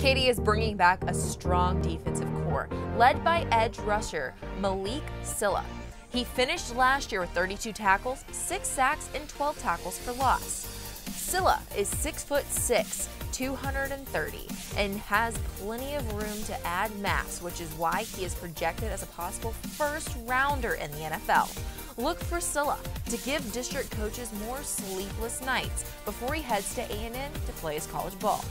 Katy is bringing back a strong defensive core, led by edge rusher Malick Sylla. He finished last year with 32 tackles, 6 sacks, and 12 tackles for loss. Sylla is 6 foot 6, 230, and has plenty of room to add mass, which is why he is projected as a possible first rounder in the NFL. Look for Sylla to give district coaches more sleepless nights before he heads to A&M to play his college ball.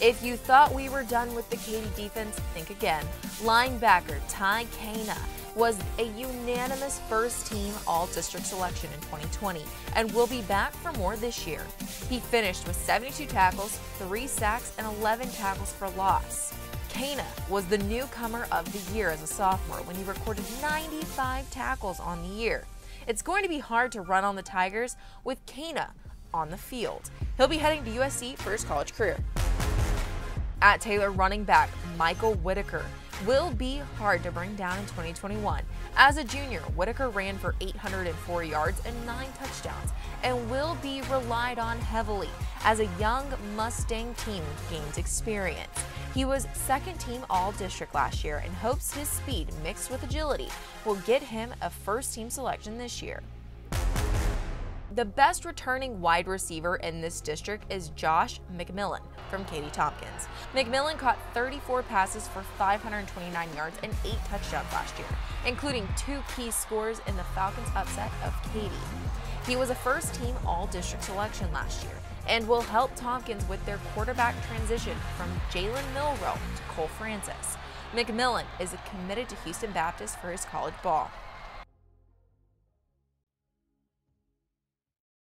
If you thought we were done with the Katy defense, think again. Linebacker Ty Kana was a unanimous first team all district selection in 2020 and will be back for more this year. He finished with 72 tackles, 3 sacks, and 11 tackles for loss. Kana was the newcomer of the year as a sophomore when he recorded 95 tackles on the year. It's going to be hard to run on the Tigers with Kana on the field. He'll be heading to USC for his college career. At Taylor running back Michael Whitaker will be hard to bring down in 2021. As a junior, Whitaker ran for 804 yards and 9 touchdowns and will be relied on heavily as a young Mustang team gains experience. He was second team all district last year and hopes his speed mixed with agility will get him a first team selection this year. The best returning wide receiver in this district is Josh McMillan from Katy Tompkins. McMillan caught 34 passes for 529 yards and 8 touchdowns last year, including two key scores in the Falcons' upset of Katy. He was a first team all district selection last year and will help Tompkins with their quarterback transition from Jalen Milroe to Cole Francis. McMillan is committed to Houston Baptist for his college ball.